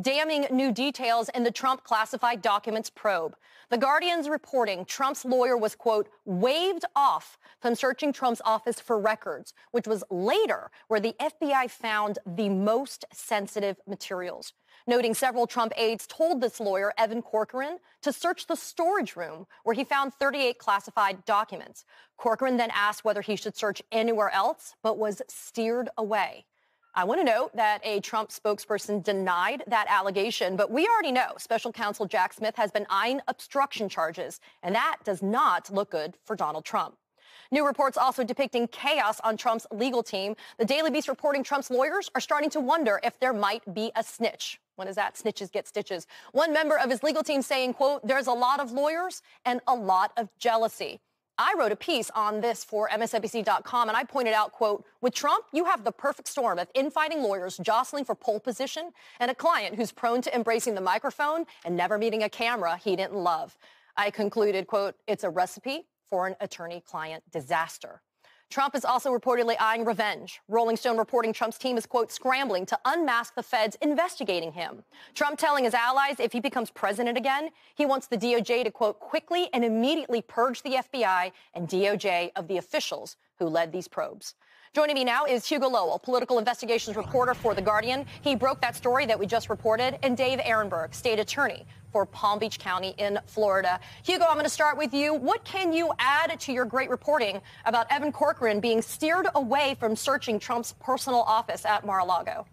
damning new details in the Trump classified documents probe. The Guardian's reporting Trump's lawyer was, quote, waved off from searching Trump's office for records, which was later where the FBI found the most sensitive materials. Noting several Trump aides told this lawyer, Evan Corcoran, to search the storage room where he found 38 classified documents. Corcoran then asked whether he should search anywhere else, but was steered away. I want to note that a Trump spokesperson denied that allegation, but we already know special counsel Jack Smith has been eyeing obstruction charges, and that does not look good for Donald Trump. New reports also depicting chaos on Trump's legal team. The Daily Beast reporting Trump's lawyers are starting to wonder if there might be a snitch. When is that? Snitches get stitches. One member of his legal team saying, quote, there's a lot of lawyers and a lot of jealousy. I wrote a piece on this for MSNBC.com and I pointed out, quote, with Trump, you have the perfect storm of infighting lawyers jostling for pole position and a client who's prone to embracing the microphone and never meeting a camera he didn't love. I concluded, quote, it's a recipe for an attorney client disaster. Trump is also reportedly eyeing revenge. Rolling Stone reporting Trump's team is, quote, scrambling to unmask the feds investigating him. Trump telling his allies if he becomes president again, he wants the DOJ to, quote, quickly and immediately purge the FBI and DOJ of the officials who led these probes. Joining me now is Hugo Lowell, political investigations reporter for The Guardian. He broke that story that we just reported, and Dave Aronberg, state attorney for Palm Beach County in Florida. Hugo, I'm going to start with you. What can you add to your great reporting about Evan Corcoran being steered away from searching Trump's personal office at Mar-a-Lago?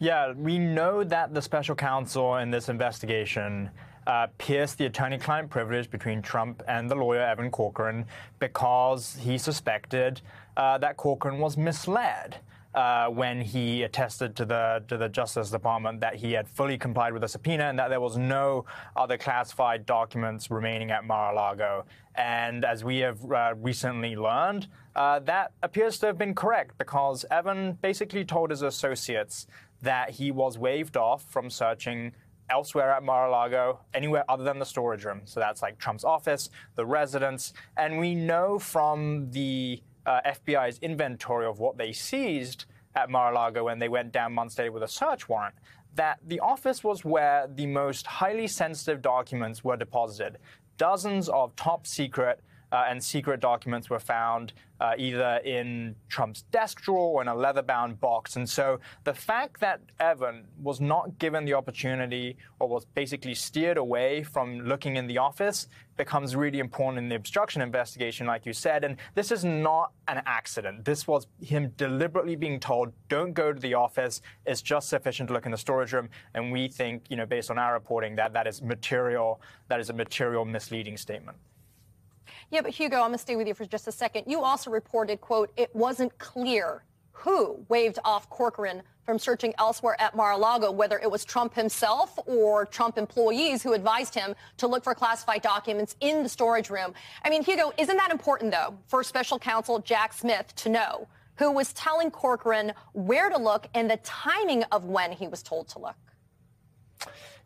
Yeah, we know that the special counsel in this investigation uh, pierced the attorney client privilege between Trump and the lawyer Evan Corcoran because he suspected uh, that Corcoran was misled. Uh, when he attested to the to the Justice Department that he had fully complied with the subpoena and that there was no other classified documents remaining at Mar-a-Lago. And as we have uh, recently learned, uh, that appears to have been correct because Evan basically told his associates that he was waved off from searching elsewhere at Mar-a-Lago, anywhere other than the storage room. So that's like Trump's office, the residence, and we know from the uh, FBI's inventory of what they seized at Mar-a-Lago when they went down months later with a search warrant that the office was where the most highly sensitive documents were deposited. Dozens of top secret and secret documents were found uh, either in Trump's desk drawer or in a leather bound box. And so the fact that Evan was not given the opportunity or was basically steered away from looking in the office becomes really important in the obstruction investigation, like you said. And this is not an accident. This was him deliberately being told, don't go to the office. It's just sufficient to look in the storage room. And we think, you know, based on our reporting, that that is material, that is a material misleading statement. Yeah, but Hugo, I'm going to stay with you for just a second. You also reported, quote, it wasn't clear who waved off Corcoran from searching elsewhere at Mar-a-Lago, whether it was Trump himself or Trump employees who advised him to look for classified documents in the storage room. I mean, Hugo, isn't that important, though, for special counsel Jack Smith to know who was telling Corcoran where to look and the timing of when he was told to look?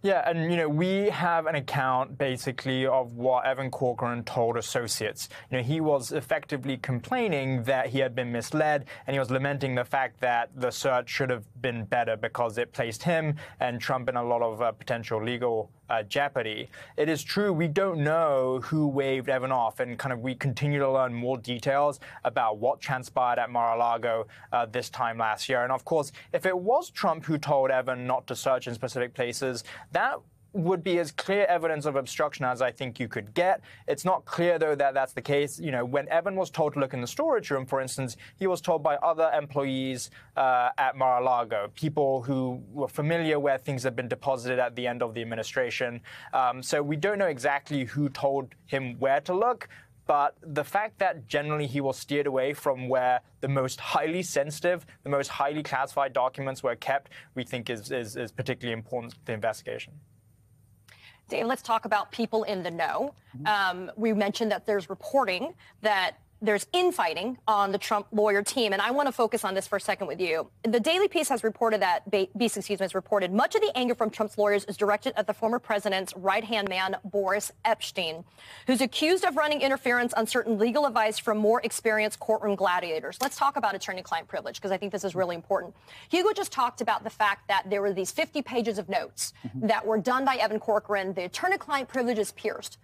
Yeah, and you know, we have an account basically of what Evan Corcoran told associates. You know, he was effectively complaining that he had been misled and he was lamenting the fact that the search should have been better because it placed him and Trump in a lot of uh, potential legal uh, jeopardy. It is true we don't know who waved Evan off, and kind of we continue to learn more details about what transpired at Mar-a-Lago uh, this time last year. And of course, if it was Trump who told Evan not to search in specific places, that would be as clear evidence of obstruction as I think you could get. It's not clear, though, that that's the case. You know, when Evan was told to look in the storage room, for instance, he was told by other employees uh, at Mar-a-Lago, people who were familiar where things had been deposited at the end of the administration. Um, so we don't know exactly who told him where to look. But the fact that generally he was steered away from where the most highly sensitive, the most highly classified documents were kept, we think is, is, is particularly important to the investigation. Dave, let's talk about people in the know. Um, we mentioned that there's reporting that there's infighting on the Trump lawyer team, and I want to focus on this for a second with you. The Daily Beast has reported that Beast, excuse me, has reported much of the anger from Trump's lawyers is directed at the former president's right-hand man, Boris Epshteyn, who's accused of running interference on certain legal advice from more experienced courtroom gladiators. Let's talk about attorney-client privilege because I think this is really important. Hugo just talked about the fact that there were these 50 pages of notes mm-hmm. that were done by Evan Corcoran. The attorney-client privilege is pierced,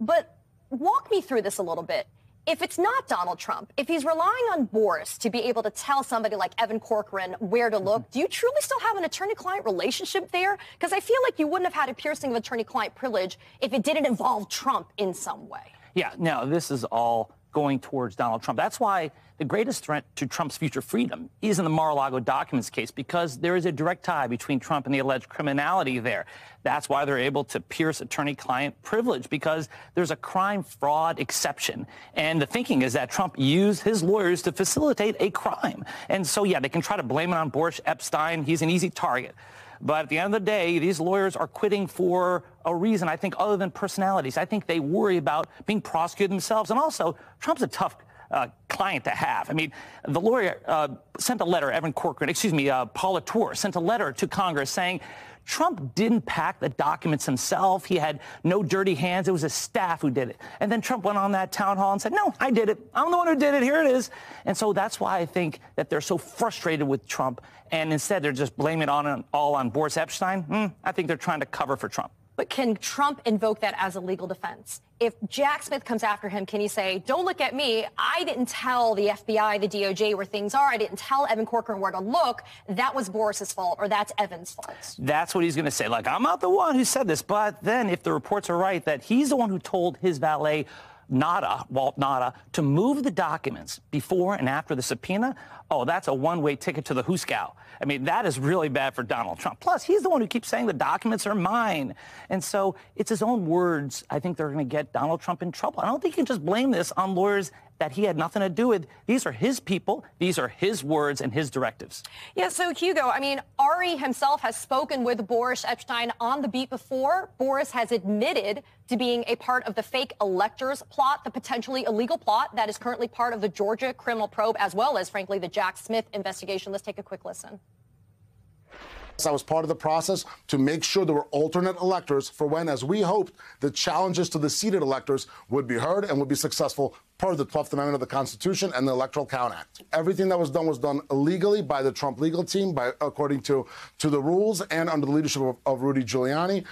but walk me through this a little bit if it's not Donald Trump, if he's relying on Boris to be able to tell somebody like Evan Corcoran where to look, do you truly still have an attorney-client relationship there? Because I feel like you wouldn't have had a piercing of attorney-client privilege if it didn't involve Trump in some way. Yeah, no, this is all going towards Donald Trump. That's why the greatest threat to Trump's future freedom is in the Mar-a-Lago documents case because there is a direct tie between Trump and the alleged criminality there. That's why they're able to pierce attorney-client privilege because there's a crime fraud exception. And the thinking is that Trump used his lawyers to facilitate a crime. And so, yeah, they can try to blame it on Boris Epshteyn. He's an easy target. But at the end of the day, these lawyers are quitting for a reason, I think, other than personalities. I think they worry about being prosecuted themselves. And also, Trump's a tough uh, client to have. I mean, the lawyer uh, sent a letter, Evan Corcoran, excuse me, uh, Parlatore sent a letter to Congress saying Trump didn't pack the documents himself. He had no dirty hands. It was his staff who did it. And then Trump went on that town hall and said, no, I did it. I'm the one who did it. Here it is. And so that's why I think that they're so frustrated with Trump. And instead, they're just blaming it on, all on Boris Epshteyn. Mm, I think they're trying to cover for Trump. But can Trump invoke that as a legal defense? If Jack Smith comes after him, can he say, don't look at me. I didn't tell the FBI, the DOJ where things are. I didn't tell Evan Corcoran where to look. That was Boris's fault or that's Evan's fault. That's what he's going to say. Like, I'm not the one who said this. But then if the reports are right that he's the one who told his valet, Nauta, Walt Nauta, to move the documents before and after the subpoena, oh, that's a one-way ticket to the Hooskow. I mean, that is really bad for Donald Trump. Plus, he's the one who keeps saying the documents are mine. And so it's his own words. I think they're going to get Donald Trump in trouble. I don't think you can just blame this on lawyers that he had nothing to do with. These are his people. These are his words and his directives. Yeah, so Hugo, I mean, Ari himself has spoken with Boris Epshteyn on the beat before. Boris has admitted to being a part of the fake electors plot, the potentially illegal plot that is currently part of the Georgia criminal probe, as well as, frankly, the Jack Smith investigation. Let's take a quick listen. I was part of the process to make sure there were alternate electors for when, as we hoped, the challenges to the seated electors would be heard and would be successful per the 12th Amendment of the Constitution and the Electoral Count Act. Everything that was done was done illegally by the Trump legal team, by according to, to the rules and under the leadership of, of Rudy Giuliani.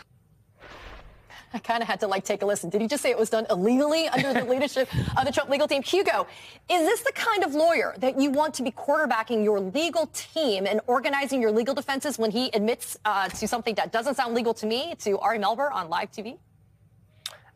I kind of had to like take a listen. Did he just say it was done illegally under the leadership of the Trump legal team? Hugo, is this the kind of lawyer that you want to be quarterbacking your legal team and organizing your legal defenses when he admits uh, to something that doesn't sound legal to me, to Ari Melber on live TV?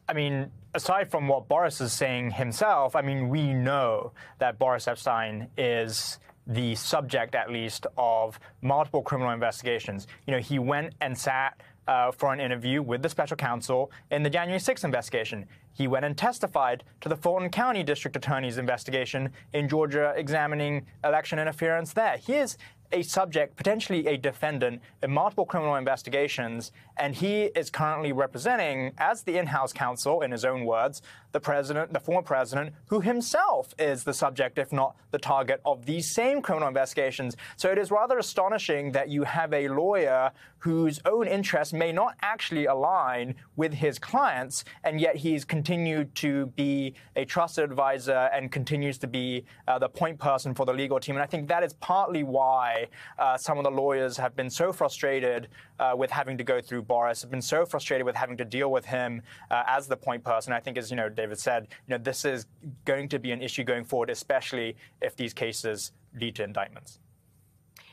I mean, aside from what Boris is saying himself, I mean, we know that Boris Epshteyn is the subject, at least, of multiple criminal investigations. You know, he went and sat uh, for an interview with the special counsel in the January 6th investigation. He went and testified to the Fulton County District Attorney's investigation in Georgia examining election interference there. He is a subject, potentially a defendant in multiple criminal investigations, and he is currently representing, as the in-house counsel, in his own words, the president, the former president, who himself is the subject, if not the target, of these same criminal investigations. So it is rather astonishing that you have a lawyer whose own interests may not actually align with his clients, and yet he's continued to be a trusted advisor and continues to be uh, the point person for the legal team. And I think that is partly why uh, some of the lawyers have been so frustrated uh, with having to go through Boris, have been so frustrated with having to deal with him uh, as the point person. I think, as you know, David said, you know, this is going to be an issue going forward, especially if these cases lead to indictments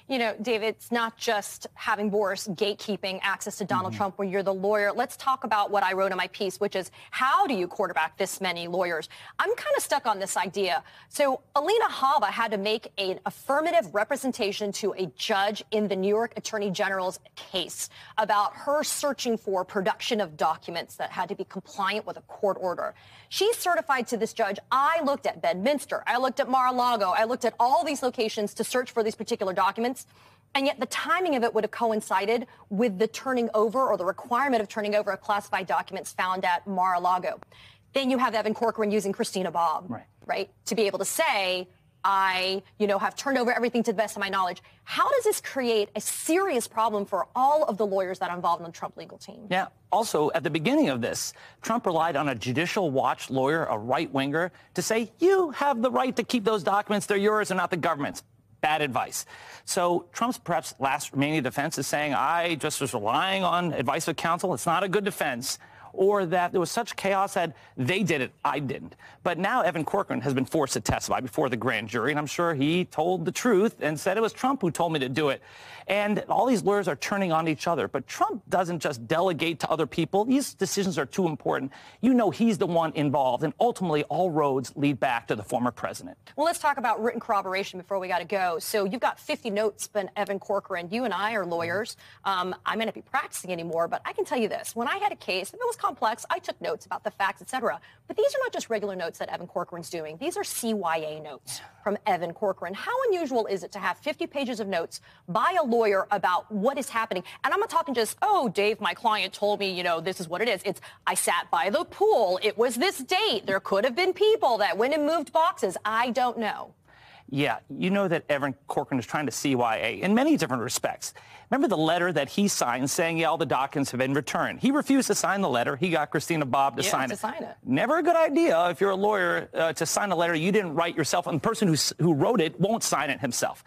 you know, David, it's not just having Boris gatekeeping access to Donald mm-hmm. Trump when you're the lawyer. Let's talk about what I wrote in my piece, which is how do you quarterback this many lawyers? I'm kind of stuck on this idea. So Alina Habba had to make an affirmative representation to a judge in the New York Attorney General's case about her searching for production of documents that had to be compliant with a court order. She certified to this judge, I looked at Bedminster, I looked at Mar-a-Lago, I looked at all these locations to search for these particular documents. And yet the timing of it would have coincided with the turning over or the requirement of turning over of classified documents found at Mar-a-Lago. Then you have Evan Corcoran using Christina Bobb, Right. right? To be able to say, I, you know, have turned over everything to the best of my knowledge. How does this create a serious problem for all of the lawyers that are involved in the Trump legal team? Yeah. Also, at the beginning of this, Trump relied on a judicial watch lawyer, a right winger, to say, you have the right to keep those documents. They're yours and not the government's. Bad advice. So Trump's perhaps last remaining defense is saying, I just was relying on advice of counsel. It's not a good defense or that there was such chaos that they did it, I didn't. But now Evan Corcoran has been forced to testify before the grand jury, and I'm sure he told the truth and said it was Trump who told me to do it. And all these lawyers are turning on each other. But Trump doesn't just delegate to other people. These decisions are too important. You know he's the one involved, and ultimately all roads lead back to the former president. Well, let's talk about written corroboration before we got to go. So you've got 50 notes, but Evan Corcoran, you and I are lawyers. Um, I may not be practicing anymore, but I can tell you this. When I had a case, if it was complex. I took notes about the facts, etc. But these are not just regular notes that Evan Corcoran's doing. These are CYA notes from Evan Corcoran. How unusual is it to have 50 pages of notes by a lawyer about what is happening? And I'm not talking just, oh, Dave, my client told me, you know, this is what it is. It's, I sat by the pool. It was this date. There could have been people that went and moved boxes. I don't know. Yeah, you know that Evan Corcoran is trying to CYA in many different respects. Remember the letter that he signed saying, yeah, all the documents have been returned. He refused to sign the letter. He got Christina Bobb to, yeah, sign, to it. sign it. Never a good idea if you're a lawyer uh, to sign a letter you didn't write yourself, and the person who, who wrote it won't sign it himself.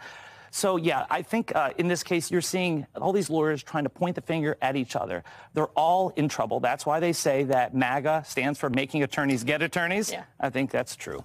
So, yeah, I think uh, in this case, you're seeing all these lawyers trying to point the finger at each other. They're all in trouble. That's why they say that MAGA stands for making attorneys get attorneys. Yeah. I think that's true.